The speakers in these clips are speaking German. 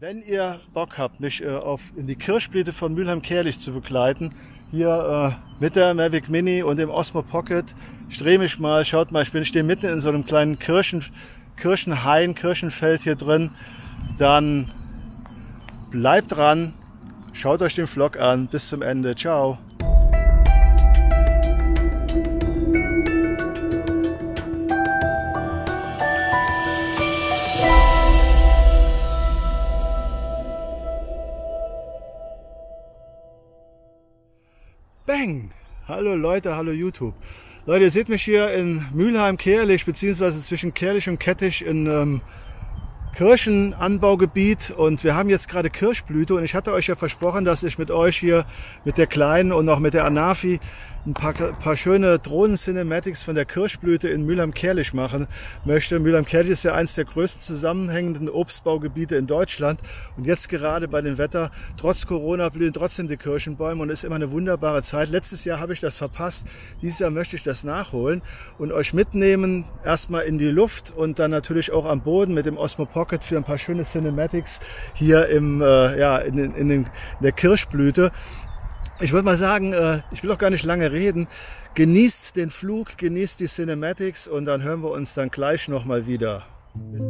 Wenn ihr Bock habt, mich äh, auf, in die Kirschblüte von Mülheim-Kerlich zu begleiten, hier äh, mit der Mavic Mini und dem Osmo Pocket, ich drehe mich mal, schaut mal, ich bin stehe mitten in so einem kleinen Kirschen, Kirschenhain, Kirschenfeld hier drin, dann bleibt dran, schaut euch den Vlog an, bis zum Ende, ciao. Bang! Hallo Leute, hallo YouTube. Leute, ihr seht mich hier in Mülheim-Kerlich, beziehungsweise zwischen Kerlich und Kettich in ähm, Kirschenanbaugebiet und wir haben jetzt gerade Kirschblüte und ich hatte euch ja versprochen, dass ich mit euch hier mit der Kleinen und auch mit der Anafi ein paar, paar schöne Drohnen-Cinematics von der Kirschblüte in Mülheim-Kerlich machen möchte. Mülheim-Kerlich ist ja eines der größten zusammenhängenden Obstbaugebiete in Deutschland und jetzt gerade bei dem Wetter, trotz Corona blühen trotzdem die Kirschenbäume und ist immer eine wunderbare Zeit. Letztes Jahr habe ich das verpasst, dieses Jahr möchte ich das nachholen und euch mitnehmen, erstmal in die Luft und dann natürlich auch am Boden mit dem Osmo Pocket für ein paar schöne Cinematics hier im, äh, ja, in, in, in, in der Kirschblüte. Ich würde mal sagen, äh, ich will auch gar nicht lange reden. Genießt den Flug, genießt die Cinematics und dann hören wir uns dann gleich nochmal wieder. Bis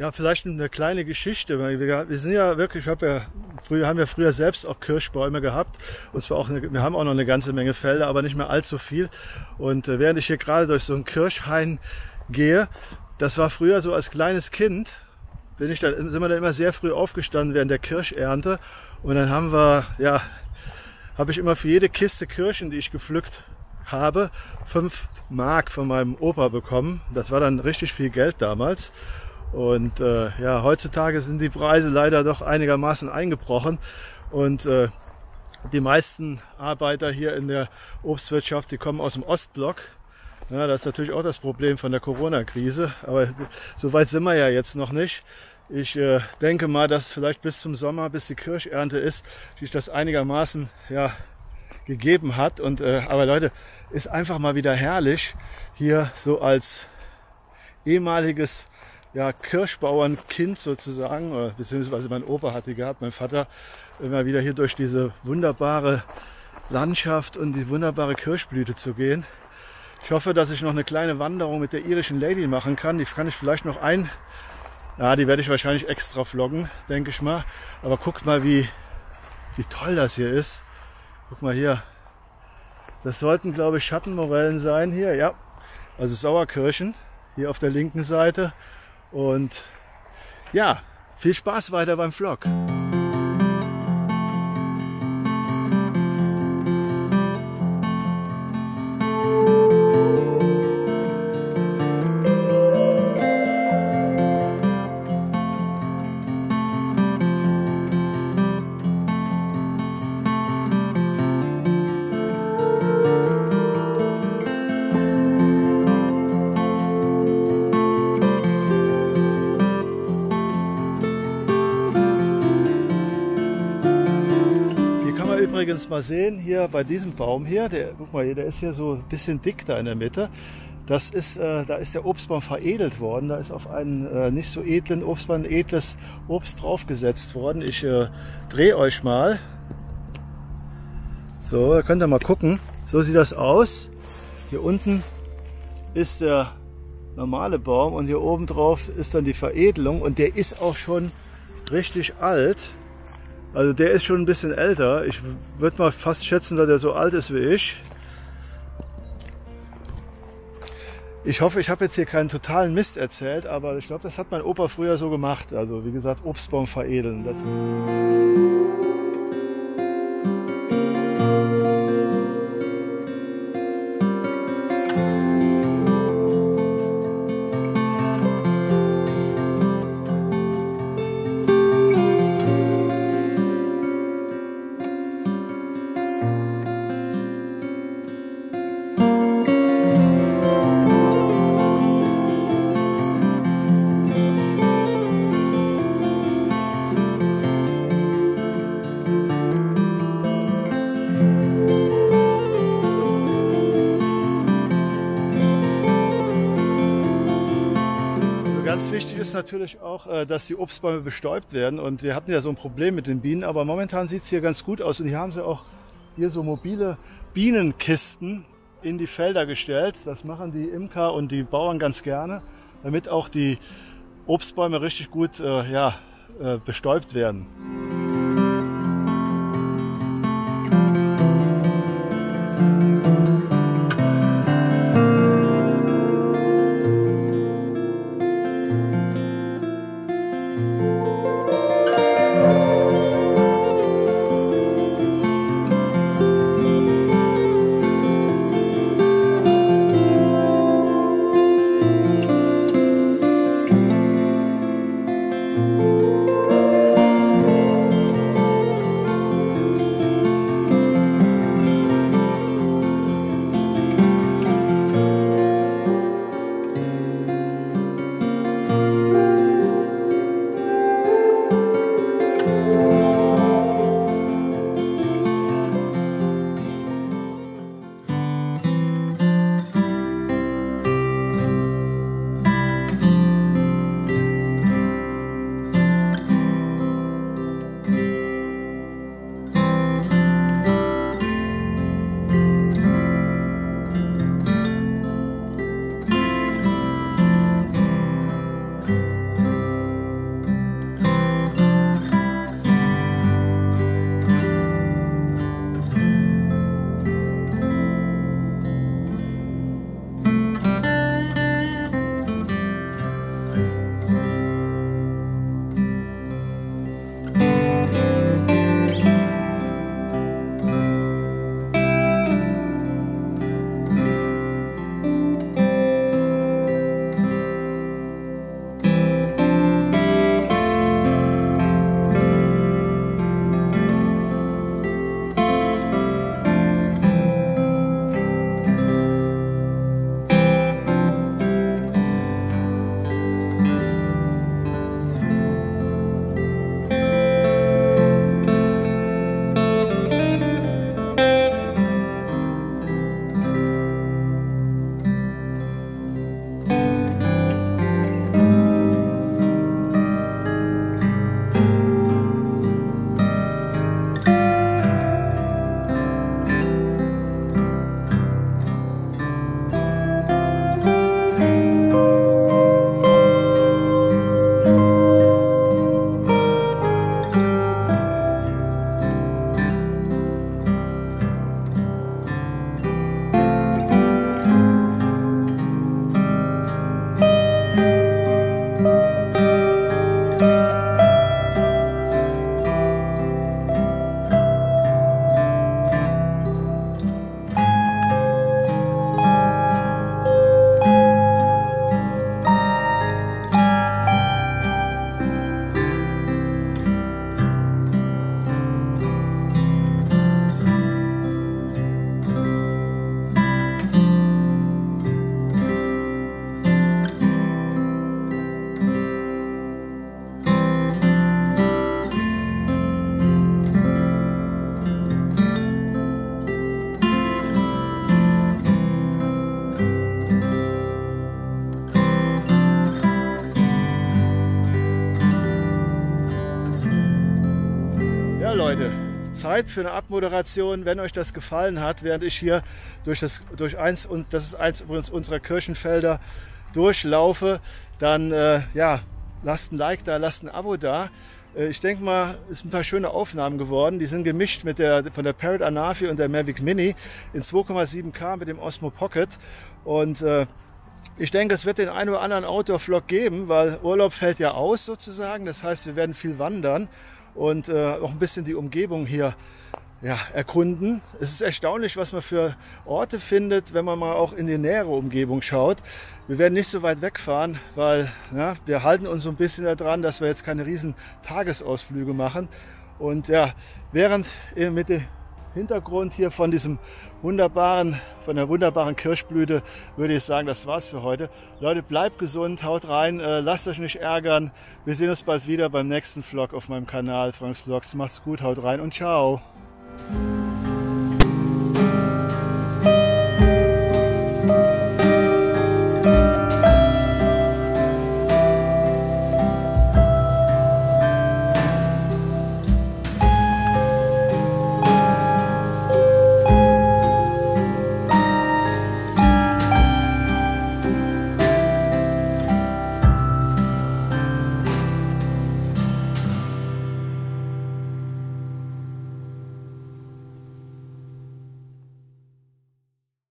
Ja, vielleicht eine kleine Geschichte. wir sind ja wirklich, ich habe ja früher haben wir früher selbst auch Kirschbäume gehabt und zwar auch eine, wir haben auch noch eine ganze Menge Felder, aber nicht mehr allzu viel. Und äh, während ich hier gerade durch so einen Kirschhain gehe, das war früher so als kleines Kind, bin ich dann sind wir dann immer sehr früh aufgestanden während der Kirschernte und dann haben wir ja habe ich immer für jede Kiste Kirschen, die ich gepflückt habe, fünf Mark von meinem Opa bekommen. Das war dann richtig viel Geld damals. Und äh, ja, heutzutage sind die Preise leider doch einigermaßen eingebrochen. Und äh, die meisten Arbeiter hier in der Obstwirtschaft, die kommen aus dem Ostblock. Ja, das ist natürlich auch das Problem von der Corona-Krise. Aber so weit sind wir ja jetzt noch nicht. Ich äh, denke mal, dass vielleicht bis zum Sommer, bis die Kirschernte ist, sich das einigermaßen ja, gegeben hat. Und äh, aber Leute, ist einfach mal wieder herrlich, hier so als ehemaliges ja, Kirschbauernkind sozusagen, oder beziehungsweise mein Opa hat die gehabt, mein Vater, immer wieder hier durch diese wunderbare Landschaft und die wunderbare Kirschblüte zu gehen. Ich hoffe, dass ich noch eine kleine Wanderung mit der irischen Lady machen kann. Die kann ich vielleicht noch ein, ja, die werde ich wahrscheinlich extra vloggen, denke ich mal. Aber guckt mal, wie, wie toll das hier ist. Guck mal hier. Das sollten, glaube ich, Schattenmorellen sein hier, ja. Also Sauerkirchen hier auf der linken Seite. Und ja, Viel Spaß weiter beim Vlog. Übrigens mal sehen, hier bei diesem Baum hier, der, guck mal, der ist hier so ein bisschen dick da in der Mitte. Das ist, äh, da ist der Obstbaum veredelt worden. Da ist auf einen äh, nicht so edlen Obstbaum ein edles Obst draufgesetzt worden. Ich äh, drehe euch mal. So, da könnt ihr mal gucken. So sieht das aus. Hier unten ist der normale Baum und hier oben drauf ist dann die Veredelung und der ist auch schon richtig alt. Also der ist schon ein bisschen älter. Ich würde mal fast schätzen, dass er so alt ist wie ich. Ich hoffe, ich habe jetzt hier keinen totalen Mist erzählt, aber ich glaube, das hat mein Opa früher so gemacht. Also wie gesagt, Obstbaum veredeln. Das Ganz wichtig ist natürlich auch, äh, dass die Obstbäume bestäubt werden. Und wir hatten ja so ein Problem mit den Bienen, aber momentan sieht es hier ganz gut aus. Und hier haben sie auch hier so mobile Bienenkisten in die Felder gestellt. Das machen die Imker und die Bauern ganz gerne, damit auch die Obstbäume richtig gut äh, ja, äh, bestäubt werden. Zeit für eine Abmoderation, wenn euch das gefallen hat, während ich hier durch das durch eins und das ist eins übrigens unserer Kirchenfelder durchlaufe, dann äh, ja, lasst ein Like da, lasst ein Abo da. Äh, ich denke mal, es sind ein paar schöne Aufnahmen geworden. Die sind gemischt mit der von der Parrot Anafi und der Mavic Mini in 2,7K mit dem Osmo Pocket und äh, ich denke, es wird den einen oder anderen Outdoor-Vlog geben, weil Urlaub fällt ja aus sozusagen. Das heißt, wir werden viel wandern und äh, auch ein bisschen die Umgebung hier ja, erkunden. Es ist erstaunlich, was man für Orte findet, wenn man mal auch in die nähere Umgebung schaut. Wir werden nicht so weit wegfahren, weil ja, wir halten uns so ein bisschen daran, dass wir jetzt keine riesen Tagesausflüge machen. Und ja, während mit dem Hintergrund hier von diesem wunderbaren, von der wunderbaren Kirschblüte würde ich sagen, das war's für heute. Leute, bleibt gesund, haut rein, äh, lasst euch nicht ärgern. Wir sehen uns bald wieder beim nächsten Vlog auf meinem Kanal, Franks Vlogs. Macht's gut, haut rein und ciao.